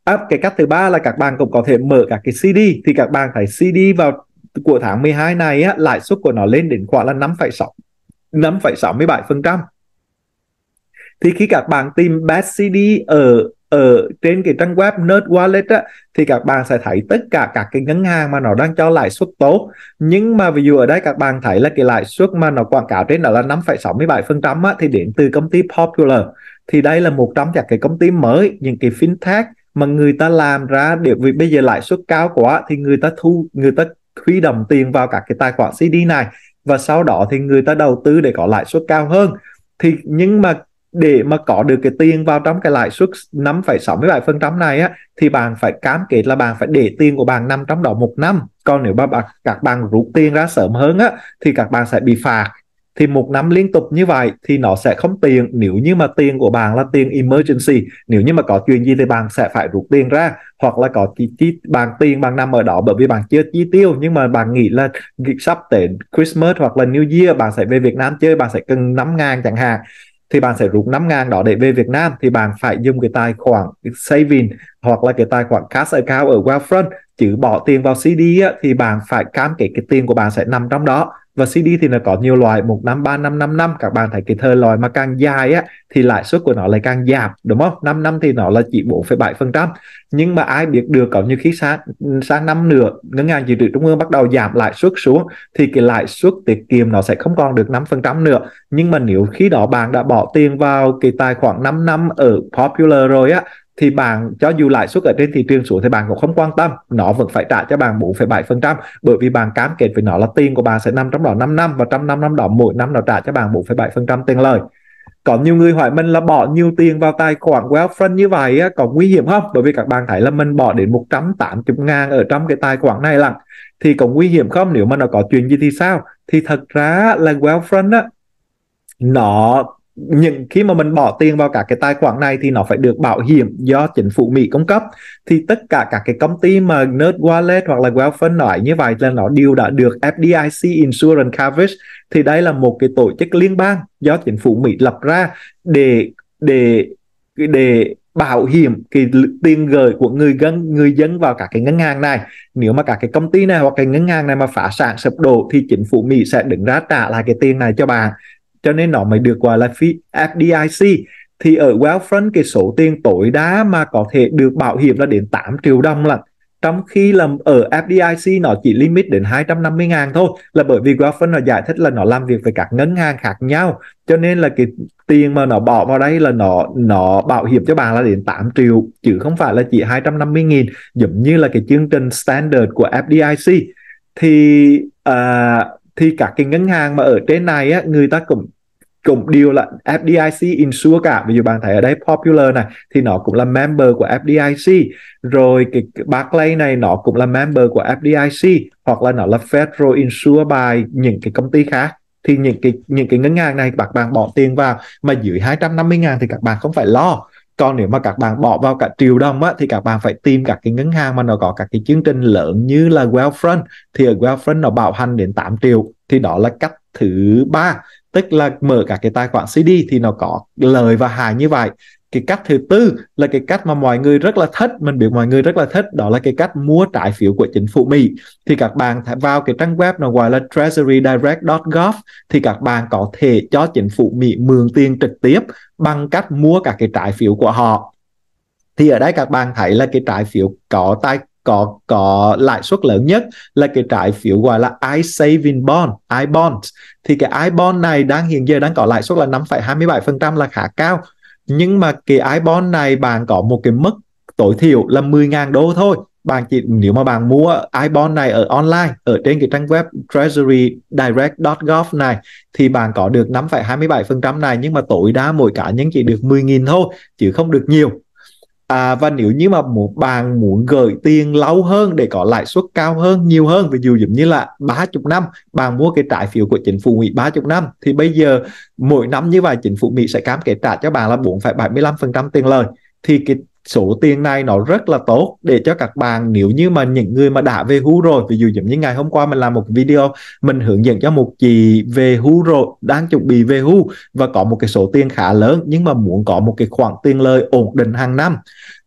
à, cái cách thứ ba là các bạn cũng có thể mở các cái CD thì các bạn phải CD vào của tháng 12 này á, lãi suất của nó lên đến khoảng là 5,6 5,67% thì khi các bạn tìm Best CD ở ở trên cái trang web Nerd Wallet á, thì các bạn sẽ thấy tất cả các cái ngân hàng mà nó đang cho lãi suất tốt. Nhưng mà ví dụ ở đây các bạn thấy là cái lãi suất mà nó quảng cáo trên đó là 5,67% á, thì đến từ công ty Popular. Thì đây là một trong các cái công ty mới những cái fintech mà người ta làm ra để vì bây giờ lãi suất cao quá thì người ta thu người ta huy động tiền vào các cái tài khoản CD này. Và sau đó thì người ta đầu tư để có lãi suất cao hơn. Thì nhưng mà để mà có được cái tiền vào trong cái lãi suất 5,67% này á thì bạn phải cam kết là bạn phải để tiền của bạn nằm trong đó một năm. Còn nếu mà bạn, các bạn rút tiền ra sớm hơn á thì các bạn sẽ bị phạt. Thì một năm liên tục như vậy thì nó sẽ không tiền nếu như mà tiền của bạn là tiền emergency nếu như mà có chuyện gì thì bạn sẽ phải rút tiền ra. Hoặc là có chi, chi bạn tiền bạn nằm ở đó bởi vì bạn chưa chi tiêu. Nhưng mà bạn nghĩ là sắp tới Christmas hoặc là New Year bạn sẽ về Việt Nam chơi bạn sẽ cần 5 ngàn chẳng hạn thì bạn sẽ rút 5 ngàn đó để về Việt Nam thì bạn phải dùng cái tài khoản saving hoặc là cái tài khoản cash account ở Wealthfront chứ bỏ tiền vào CD á, thì bạn phải cam kết cái tiền của bạn sẽ nằm trong đó và CD thì nó có nhiều loại một năm ba năm năm năm. Các bạn thấy cái thời loại mà càng dài á thì lãi suất của nó lại càng giảm đúng không? 5 năm thì nó là chỉ 4,7 phần trăm. Nhưng mà ai biết được có như khi sang sang năm nữa ngân hàng dự trữ trung ương bắt đầu giảm lãi suất xuống thì cái lãi suất tiết kiệm nó sẽ không còn được 5 phần trăm nữa. Nhưng mà nếu khi đó bạn đã bỏ tiền vào cái tài khoản 5 năm ở Popular rồi á thì bạn cho dù lãi suất ở trên thị trường xuống thì bạn cũng không quan tâm nó vẫn phải trả cho bạn 4,7% bởi vì bạn cam kết với nó là tiền của bạn sẽ nằm trong đó 5 năm và trong 5 năm đó mỗi năm nó trả cho bạn 4,7% tiền lời có nhiều người hỏi mình là bỏ nhiều tiền vào tài khoản Wealthfront như vậy á, có nguy hiểm không? Bởi vì các bạn thấy là mình bỏ đến 180 ngàn ở trong cái tài khoản này là thì có nguy hiểm không? Nếu mà nó có chuyện gì thì sao? Thì thật ra là Wealthfront á, nó những khi mà mình bỏ tiền vào các cái tài khoản này thì nó phải được bảo hiểm do chính phủ Mỹ cung cấp. Thì tất cả các cái công ty mà Nerd Wallet hoặc là Wellfund nói như vậy là nó đều đã được FDIC Insurance Coverage. Thì đây là một cái tổ chức liên bang do chính phủ Mỹ lập ra để để để bảo hiểm cái tiền gửi của người dân người dân vào các cái ngân hàng này. Nếu mà các cái công ty này hoặc cái ngân hàng này mà phá sản sụp đổ thì chính phủ Mỹ sẽ đứng ra trả lại cái tiền này cho bạn cho nên nó mới được gọi là phí FDIC thì ở Wealthfront cái số tiền tối đa mà có thể được bảo hiểm là đến 8 triệu đồng lận. Trong khi là ở FDIC nó chỉ limit đến 250 ngàn thôi. Là bởi vì Wealthfront nó giải thích là nó làm việc với các ngân hàng khác nhau. Cho nên là cái tiền mà nó bỏ vào đây là nó nó bảo hiểm cho bạn là đến 8 triệu chứ không phải là chỉ 250 nghìn giống như là cái chương trình standard của FDIC thì uh, thì các cái ngân hàng mà ở trên này á người ta cũng cũng đều là FDIC insure cả. Ví dụ bạn thấy ở đây Popular này thì nó cũng là member của FDIC rồi cái, cái Barclays này nó cũng là member của FDIC hoặc là nó là Federal Insure by những cái công ty khác. Thì những cái những cái ngân hàng này các bạn bỏ tiền vào mà dưới 250 ngàn thì các bạn không phải lo còn nếu mà các bạn bỏ vào cả triệu đồng á, thì các bạn phải tìm các cái ngân hàng mà nó có các cái chương trình lớn như là Wealthfront. Thì ở Wealthfront nó bảo hành đến 8 triệu thì đó là cách thứ ba. Tức là mở các cái tài khoản CD thì nó có lời và hại như vậy cái cách thứ tư là cái cách mà mọi người rất là thích mình biết mọi người rất là thích đó là cái cách mua trái phiếu của chính phủ Mỹ. Thì các bạn vào cái trang web nó gọi là treasurydirect.gov thì các bạn có thể cho chính phủ Mỹ mượn tiền trực tiếp bằng cách mua các cái trái phiếu của họ. Thì ở đây các bạn thấy là cái trái phiếu có tài có có lãi suất lớn nhất là cái trái phiếu gọi là I saving Bond, i bonds Thì cái I bond này đang hiện giờ đang có lãi suất là 5,27% là khá cao. Nhưng mà cái iBond này bạn có một cái mức tối thiểu là 10.000 đô thôi. Bạn chỉ nếu mà bạn mua iBond này ở online ở trên cái trang web treasurydirect.gov này thì bạn có được 5,27% này nhưng mà tối đa mỗi cá nhân chỉ được 10.000 thôi chứ không được nhiều À, và nếu như mà một bạn muốn gửi tiền lâu hơn để có lãi suất cao hơn nhiều hơn ví dụ giống như là 30 năm bạn mua cái trái phiếu của chính phủ Mỹ 30 năm thì bây giờ mỗi năm như vậy chính phủ Mỹ sẽ cam kết trả cho bạn là 4,75% tiền lời. Thì cái số tiền này nó rất là tốt để cho các bạn nếu như mà những người mà đã về hưu rồi ví dụ giống như ngày hôm qua mình làm một video mình hướng dẫn cho một chị về hưu rồi đang chuẩn bị về hưu và có một cái số tiền khá lớn nhưng mà muốn có một cái khoản tiền lời ổn định hàng năm.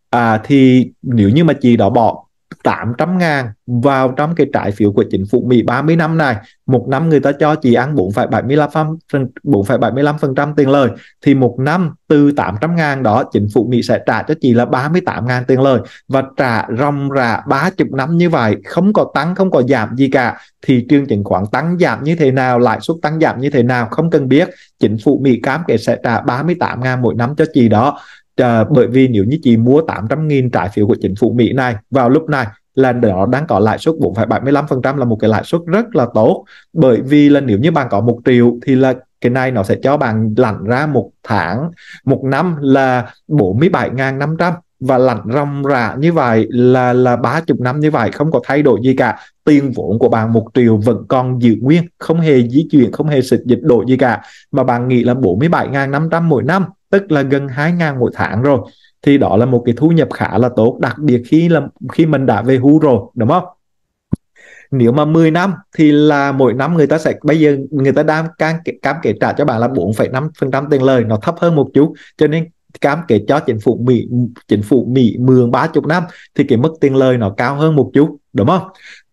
À, thì nếu như mà chị đó bỏ 800 ngàn vào trong cái trái phiếu của chính phủ Mỹ 30 năm này. Một năm người ta cho chị ăn 4,75% tiền lời. Thì một năm từ 800 ngàn đó chính phủ Mỹ sẽ trả cho chị là 38 ngàn tiền lời. Và trả ròng rã 30 năm như vậy không có tăng không có giảm gì cả. Thị trường chứng khoán tăng giảm như thế nào lãi suất tăng giảm như thế nào không cần biết. Chính phủ Mỹ cam kết sẽ trả 38 ngàn mỗi năm cho chị đó à, bởi vì nếu như chị mua 800.000 trái phiếu của chính phủ Mỹ này vào lúc này là nó đang có lãi suất 4,75% là một cái lãi suất rất là tốt. Bởi vì là nếu như bạn có một triệu thì là cái này nó sẽ cho bạn lặn ra một tháng một năm là 47.500 và lặn rong rạ như vậy là là 30 năm như vậy không có thay đổi gì cả. Tiền vốn của bạn một triệu vẫn còn giữ nguyên không hề di chuyển không hề dịch dịch đổi gì cả. Mà bạn nghĩ là 47.500 mỗi năm tức là gần 2 ngàn mỗi tháng rồi thì đó là một cái thu nhập khá là tốt đặc biệt khi là khi mình đã về hưu rồi đúng không? Nếu mà 10 năm thì là mỗi năm người ta sẽ bây giờ người ta đang cam cam kết trả cho bạn là 4,5% tiền lời nó thấp hơn một chút. Cho nên cam kết cho chính phủ Mỹ chính phủ Mỹ mượn 30 năm thì cái mức tiền lời nó cao hơn một chút đúng không?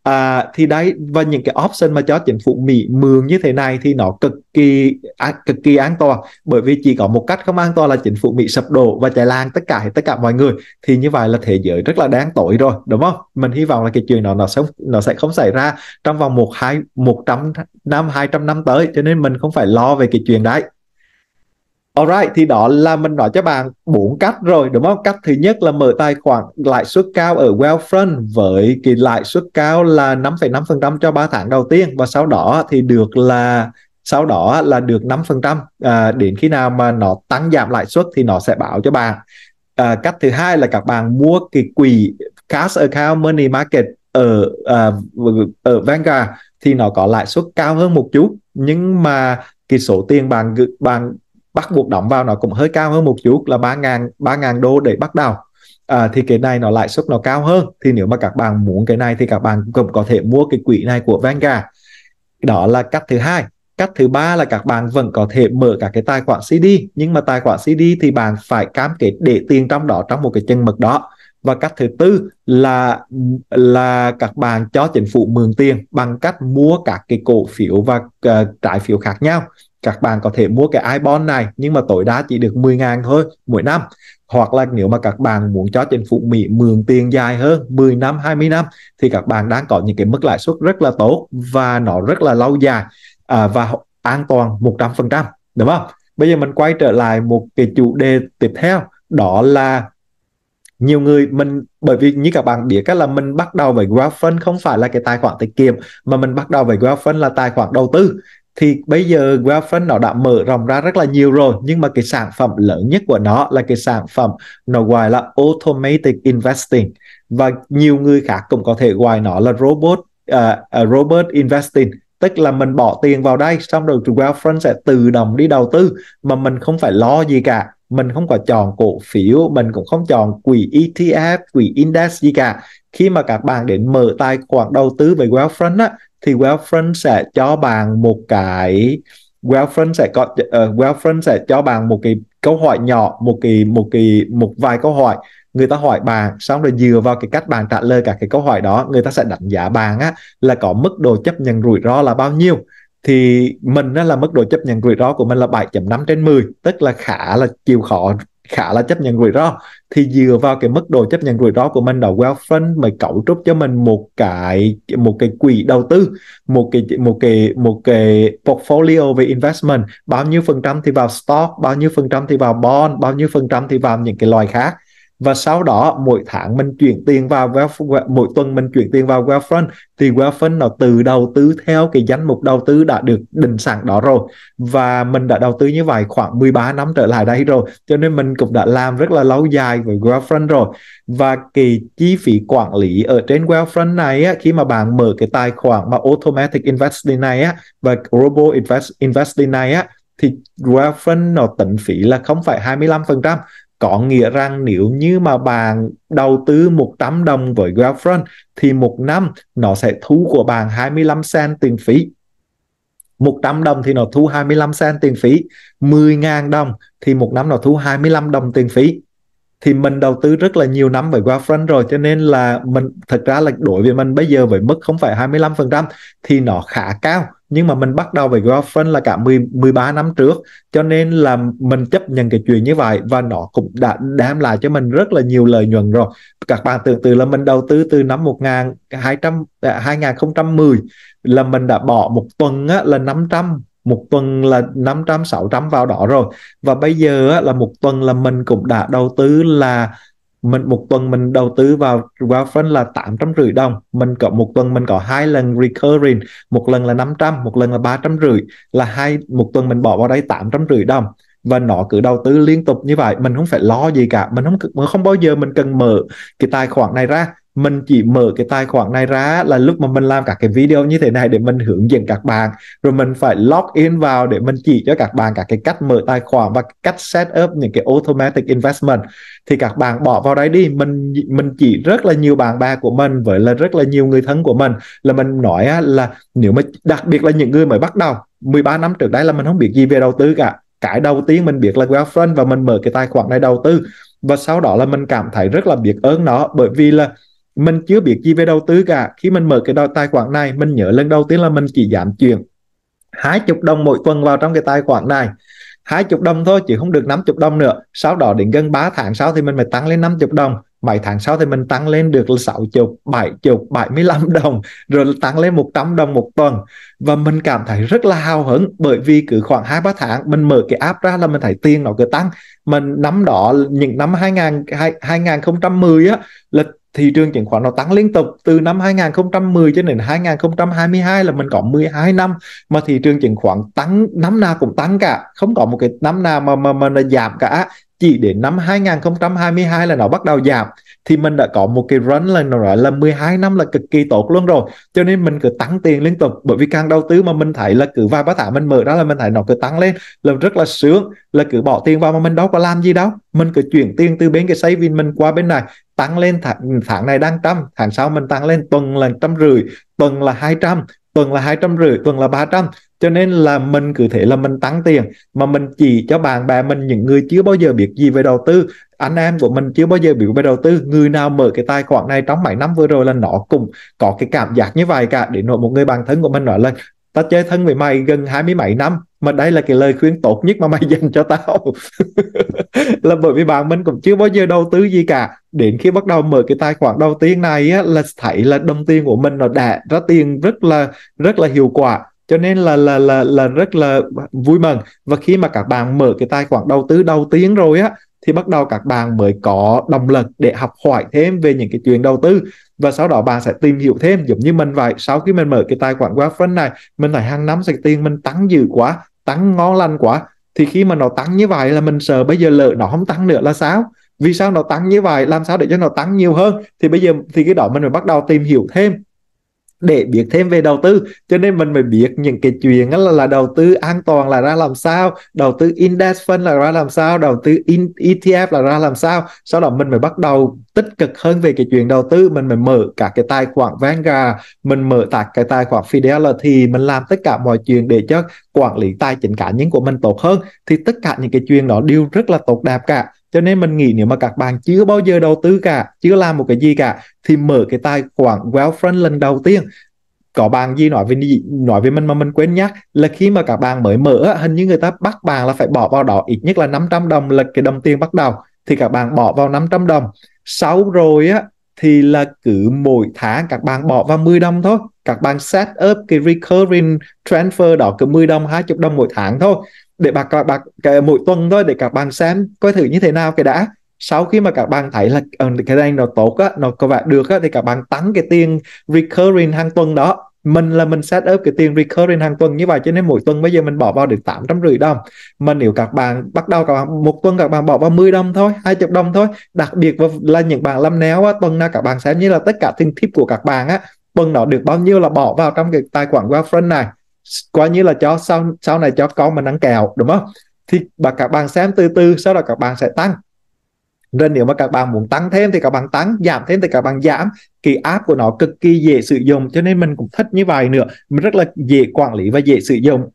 À, thì đấy và những cái option mà cho chính phủ Mỹ mượn như thế này thì nó cực kỳ à, cực kỳ an toàn. Bởi vì chỉ có một cách không an toàn là chính phủ Mỹ sập đổ và chạy lan tất cả tất cả mọi người. Thì như vậy là thế giới rất là đáng tội rồi đúng không? Mình hy vọng là cái chuyện đó nó sẽ nó sẽ không xảy ra trong vòng một hai một trăm năm hai trăm năm tới. Cho nên mình không phải lo về cái chuyện đấy. Alright, thì đó là mình nói cho bạn bốn cách rồi đúng không? Cách thứ nhất là mở tài khoản lãi suất cao ở Wealthfront với cái lãi suất cao là 5,5% cho 3 tháng đầu tiên và sau đó thì được là sau đó là được 5% à, đến khi nào mà nó tăng giảm lãi suất thì nó sẽ báo cho bạn. À, cách thứ hai là các bạn mua cái quỹ cash account money market ở à, ở Vanguard thì nó có lãi suất cao hơn một chút nhưng mà cái số tiền bạn bạn bắt buộc đóng vào nó cũng hơi cao hơn một chút là ba ngàn ba ngàn đô để bắt đầu. À, thì cái này nó lãi suất nó cao hơn. Thì nếu mà các bạn muốn cái này thì các bạn cũng có thể mua cái quỹ này của Vanguard. Đó là cách thứ hai. Cách thứ ba là các bạn vẫn có thể mở các cái tài khoản CD nhưng mà tài khoản CD thì bạn phải cam kết để tiền trong đó trong một cái chân mực đó. Và cách thứ tư là là các bạn cho chính phủ mượn tiền bằng cách mua các cái cổ phiếu và uh, trái phiếu khác nhau các bạn có thể mua cái iBond này nhưng mà tối đa chỉ được 10 ngàn thôi mỗi năm. Hoặc là nếu mà các bạn muốn cho chính phủ Mỹ mượn tiền dài hơn 10 năm 20 năm thì các bạn đang có những cái mức lãi suất rất là tốt và nó rất là lâu dài à, và an toàn 100% đúng không? Bây giờ mình quay trở lại một cái chủ đề tiếp theo đó là nhiều người mình bởi vì như các bạn biết là mình bắt đầu với GrowFund không phải là cái tài khoản tiết kiệm mà mình bắt đầu với GrowFund là tài khoản đầu tư thì bây giờ Wealthfront nó đã mở rộng ra rất là nhiều rồi nhưng mà cái sản phẩm lớn nhất của nó là cái sản phẩm nó gọi là automatic investing. Và nhiều người khác cũng có thể gọi nó là robot uh, uh, robot investing. Tức là mình bỏ tiền vào đây xong rồi Wealthfront sẽ tự động đi đầu tư mà mình không phải lo gì cả. Mình không có chọn cổ phiếu mình cũng không chọn quỹ ETF quỹ index gì cả. Khi mà các bạn đến mở tài khoản đầu tư về Wealthfront á thì Wealthfront sẽ cho bạn một cái Wealthfront sẽ có uh, Wealthfront sẽ cho bạn một cái câu hỏi nhỏ một cái một cái một vài câu hỏi. Người ta hỏi bạn xong rồi dựa vào cái cách bạn trả lời các cái câu hỏi đó người ta sẽ đánh giá bạn á là có mức độ chấp nhận rủi ro là bao nhiêu. Thì mình á, là mức độ chấp nhận rủi ro của mình là 7.5 trên 10 tức là khá là chịu khó khá là chấp nhận rủi ro. Thì dựa vào cái mức độ chấp nhận rủi ro của mình đó Wealthfront mới cấu trúc cho mình một cái một cái quỹ đầu tư, một cái một cái một cái portfolio về investment. Bao nhiêu phần trăm thì vào stock, bao nhiêu phần trăm thì vào bond, bao nhiêu phần trăm thì vào những cái loại khác và sau đó mỗi tháng mình chuyển tiền vào Wealth, mỗi tuần mình chuyển tiền vào Wealthfront thì Wealthfront nó tự đầu tư theo cái danh mục đầu tư đã được định sẵn đó rồi. Và mình đã đầu tư như vậy khoảng 13 năm trở lại đây rồi. Cho nên mình cũng đã làm rất là lâu dài với Wealthfront rồi. Và cái chi phí quản lý ở trên Wealthfront này á, khi mà bạn mở cái tài khoản mà automatic investing này á và robo invest investing này á thì Wealthfront nó tính phí là không phải 25% có nghĩa rằng nếu như mà bạn đầu tư 100 đồng với Wealthfront thì một năm nó sẽ thu của bạn 25 cent tiền phí. 100 đồng thì nó thu 25 cent tiền phí. 10.000 đồng thì một năm nó thu 25 đồng tiền phí. Thì mình đầu tư rất là nhiều năm với Wealthfront rồi, cho nên là mình, thật ra là đối với mình bây giờ với mức không phải 25% thì nó khá cao nhưng mà mình bắt đầu với Girlfriend là cả 10, 13 năm trước cho nên là mình chấp nhận cái chuyện như vậy và nó cũng đã đem lại cho mình rất là nhiều lợi nhuận rồi. Các bạn tưởng tượng là mình đầu tư từ năm 1200 2010 à, là mình đã bỏ một tuần á, là 500 một tuần là 500 600 vào đó rồi. Và bây giờ á, là một tuần là mình cũng đã đầu tư là mình một tuần mình đầu tư vào Wealthfront là tám trăm rưỡi đồng. Mình có một tuần mình có hai lần recurring, một lần là 500 một lần là ba trăm rưỡi, là hai, một tuần mình bỏ vào đây tám trăm rưỡi đồng. Và nó cứ đầu tư liên tục như vậy, mình không phải lo gì cả. Mình không mình không bao giờ mình cần mở cái tài khoản này ra mình chỉ mở cái tài khoản này ra là lúc mà mình làm các cái video như thế này để mình hướng dẫn các bạn. Rồi mình phải log in vào để mình chỉ cho các bạn các cái cách mở tài khoản và cách set up những cái automatic investment. Thì các bạn bỏ vào đấy đi, mình mình chỉ rất là nhiều bạn bè của mình với là rất là nhiều người thân của mình là mình nói là nếu mà, đặc biệt là những người mới bắt đầu 13 năm trước đây là mình không biết gì về đầu tư cả. Cái đầu tiên mình biết là Wealthfront và mình mở cái tài khoản này đầu tư và sau đó là mình cảm thấy rất là biết ơn nó bởi vì là mình chưa biết gì về đầu tư cả. Khi mình mở cái đo tài khoản này mình nhớ lần đầu tiên là mình chỉ dám chuyển hai chục đồng mỗi tuần vào trong cái tài khoản này. Hai chục đồng thôi chứ không được 50 đồng nữa. Sau đó đến gần 3 tháng sau thì mình mới tăng lên 50 đồng. 7 tháng sau thì mình tăng lên được 60, 70, 75 đồng rồi tăng lên 100 đồng một tuần. Và mình cảm thấy rất là hào hứng bởi vì cứ khoảng 2 3 tháng mình mở cái app ra là mình thấy tiền nó cứ tăng. Mình năm đó những năm 2000 2010 á là thị trường chứng khoán nó tăng liên tục từ năm 2010 cho đến 2022 là mình có 12 năm mà thị trường chứng khoán tăng, năm nào cũng tăng cả. Không có một cái năm nào mà mà mà nó giảm cả. Chỉ đến năm 2022 là nó bắt đầu giảm. Thì mình đã có một cái run là nó nói là 12 năm là cực kỳ tốt luôn rồi. Cho nên mình cứ tăng tiền liên tục. Bởi vì càng đầu tư mà mình thấy là cứ vài ba tháng mình mở ra là mình thấy nó cứ tăng lên, là rất là sướng. Là cứ bỏ tiền vào mà mình đâu có làm gì đâu. Mình cứ chuyển tiền từ bên cái saving mình qua bên này tăng lên tháng, tháng này đang trăm tháng sau mình tăng lên tuần là trăm rưỡi tuần là hai trăm tuần là hai trăm rưỡi tuần là ba trăm. Cho nên là mình cứ thể là mình tăng tiền. Mà mình chỉ cho bạn bè mình những người chưa bao giờ biết gì về đầu tư anh em của mình chưa bao giờ biết về đầu tư người nào mở cái tài khoản này trong mấy năm vừa rồi là nó cũng có cái cảm giác như vậy cả. Để nội một người bạn thân của mình nói là ta chơi thân với mày gần hai mươi mấy năm mà đây là cái lời khuyên tốt nhất mà mày dành cho tao. Là bởi vì bạn mình cũng chưa bao giờ đầu tư gì cả. Đến khi bắt đầu mở cái tài khoản đầu tiên này á, là thấy là đồng tiền của mình nó đã ra tiền rất là rất là hiệu quả. Cho nên là là là là rất là vui mừng. Và khi mà các bạn mở cái tài khoản đầu tư đầu tiên rồi á thì bắt đầu các bạn mới có động lực để học hỏi thêm về những cái chuyện đầu tư. Và sau đó bạn sẽ tìm hiểu thêm giống như mình vậy. Sau khi mình mở cái tài khoản Wealthfront này mình thấy hàng năm sạch tiền mình tăng dữ quá tăng ngon lành quá. Thì khi mà nó tăng như vậy là mình sợ bây giờ lợi nó không tăng nữa là sao? Vì sao nó tăng như vậy? Làm sao để cho nó tăng nhiều hơn? Thì bây giờ, thì cái đó mình phải bắt đầu tìm hiểu thêm để biết thêm về đầu tư. Cho nên mình mới biết những cái chuyện là, là đầu tư an toàn là ra làm sao đầu tư index fund là ra làm sao đầu tư in ETF là ra làm sao. Sau đó mình mới bắt đầu tích cực hơn về cái chuyện đầu tư. Mình mới mở cả cái tài khoản Vanguard mình mở cả cái tài khoản Fidelity. Mình làm tất cả mọi chuyện để cho quản lý tài chính cá nhân của mình tốt hơn. Thì tất cả những cái chuyện đó đều rất là tốt đẹp cả cho nên mình nghĩ nếu mà các bạn chưa bao giờ đầu tư cả, chưa làm một cái gì cả, thì mở cái tài khoản Wealthfront lần đầu tiên. Có bạn gì nói về gì, nói về mình mà mình quên nhắc, là khi mà các bạn mới mở hình như người ta bắt bạn là phải bỏ vào đó ít nhất là 500 đồng là cái đồng tiền bắt đầu, thì các bạn bỏ vào 500 đồng. Sau rồi á, thì là cứ mỗi tháng các bạn bỏ vào 10 đồng thôi. Các bạn set up cái recurring transfer đó cứ 10 đồng 20 đồng mỗi tháng thôi để bạc các bạn cái mỗi tuần thôi để các bạn xem coi thử như thế nào cái đã. Sau khi mà các bạn thấy là uh, cái này nó tốt á nó có vẻ được á thì các bạn tăng cái tiền recurring hàng tuần đó. Mình là mình set up cái tiền recurring hàng tuần như vậy cho nên mỗi tuần bây giờ mình bỏ vào được tám trăm rưỡi đồng. Mà nếu các bạn bắt đầu các bạn một tuần các bạn bỏ vào 10 đồng thôi hai chục đồng thôi đặc biệt là những bạn làm néo á, tuần nào các bạn xem như là tất cả tiền tip của các bạn á tuần đó được bao nhiêu là bỏ vào trong cái tài khoản Wealthfront này coi như là cho sau sau này cho con mình ăn kẹo đúng không? Thì bà các bạn xem từ từ, sau đó các bạn sẽ tăng. Nên nếu mà các bạn muốn tăng thêm thì các bạn tăng, giảm thêm thì các bạn giảm. Kỳ app của nó cực kỳ dễ sử dụng, cho nên mình cũng thích như vậy nữa. Mình rất là dễ quản lý và dễ sử dụng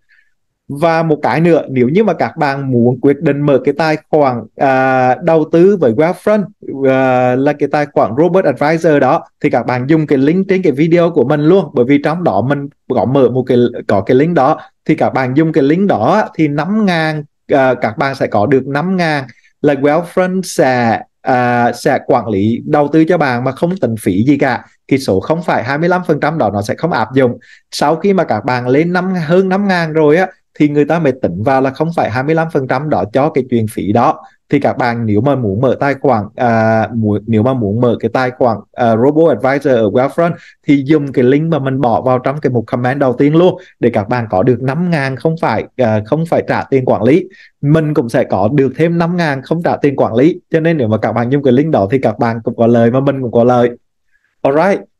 và một cái nữa nếu như mà các bạn muốn quyết định mở cái tài khoản à, đầu tư với Wealthfront à, là cái tài khoản Robert Advisor đó thì các bạn dùng cái link trên cái video của mình luôn. Bởi vì trong đó mình có mở một cái có cái link đó. Thì các bạn dùng cái link đó thì 5 ngàn à, các bạn sẽ có được 5 ngàn là Wealthfront sẽ à, sẽ quản lý đầu tư cho bạn mà không tính phí gì cả. Thì số không phải 25% đó nó sẽ không áp dụng. Sau khi mà các bạn lên năm hơn 5 ngàn rồi á thì người ta mới tính vào là không phải 25% đó cho cái chuyện phí đó. Thì các bạn nếu mà muốn mở tài khoản à, muốn, nếu mà muốn mở cái tài khoản à, Robo Advisor ở Wealthfront thì dùng cái link mà mình bỏ vào trong cái mục comment đầu tiên luôn để các bạn có được 5 ngàn không phải à, không phải trả tiền quản lý. Mình cũng sẽ có được thêm 5 ngàn không trả tiền quản lý. Cho nên nếu mà các bạn dùng cái link đó thì các bạn cũng có lời mà mình cũng có lời. Alright.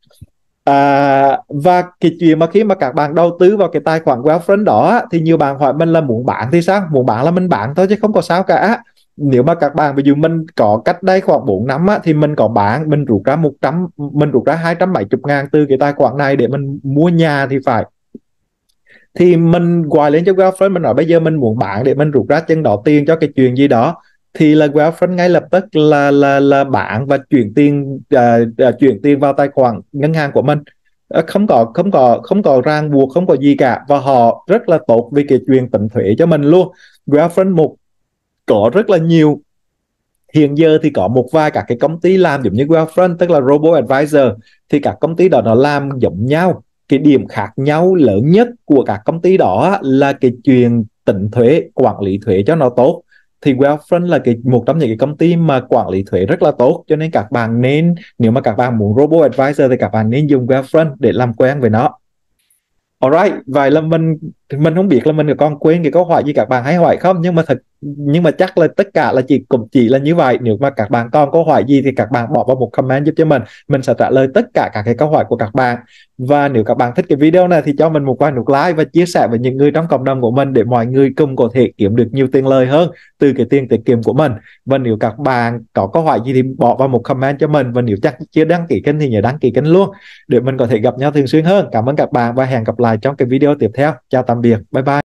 À, và cái chuyện mà khi mà các bạn đầu tư vào cái tài khoản Wealthfront đó thì nhiều bạn hỏi mình là muốn bán thì sao? Muốn bán là mình bán thôi chứ không có sao cả. Nếu mà các bạn ví dụ mình có cách đây khoảng 4 năm á, thì mình có bán mình rút ra 100 mình rút ra 270 ngàn từ cái tài khoản này để mình mua nhà thì phải. Thì mình gọi lên cho Wealthfront mình nói bây giờ mình muốn bán để mình rút ra chân đỏ tiền cho cái chuyện gì đó thì là Wealthfront ngay lập tức là là là bạn và chuyển tiền uh, chuyển tiền vào tài khoản ngân hàng của mình. Uh, không có không có không có ràng buộc không có gì cả. Và họ rất là tốt vì cái chuyện tính thuế cho mình luôn. Wealthfront một có rất là nhiều. Hiện giờ thì có một vài các cái công ty làm giống như Wealthfront tức là Robo Advisor. Thì các công ty đó nó làm giống nhau. Cái điểm khác nhau lớn nhất của các công ty đó là cái chuyện tính thuế quản lý thuế cho nó tốt thì Wealthfront là cái một trong những cái công ty mà quản lý thuế rất là tốt cho nên các bạn nên nếu mà các bạn muốn Robo Advisor thì các bạn nên dùng Wealthfront để làm quen với nó. Alright, vậy là mình mình không biết là mình còn quên cái câu hỏi gì, các bạn hay hỏi không? Nhưng mà thật, nhưng mà chắc là tất cả là chỉ cũng chỉ là như vậy. Nếu mà các bạn còn câu hỏi gì thì các bạn bỏ vào một comment giúp cho mình. Mình sẽ trả lời tất cả các cái câu hỏi của các bạn. Và nếu các bạn thích cái video này thì cho mình một quan nút like và chia sẻ với những người trong cộng đồng của mình để mọi người cùng có thể kiếm được nhiều tiền lời hơn từ cái tiền tiết kiệm của mình. Và nếu các bạn có câu hỏi gì thì bỏ vào một comment cho mình. Và nếu chắc chưa đăng ký kênh thì nhớ đăng ký kênh luôn để mình có thể gặp nhau thường xuyên hơn. Cảm ơn các bạn và hẹn gặp lại trong cái video tiếp theo. Chào tạm tạm biệt. Bye bye.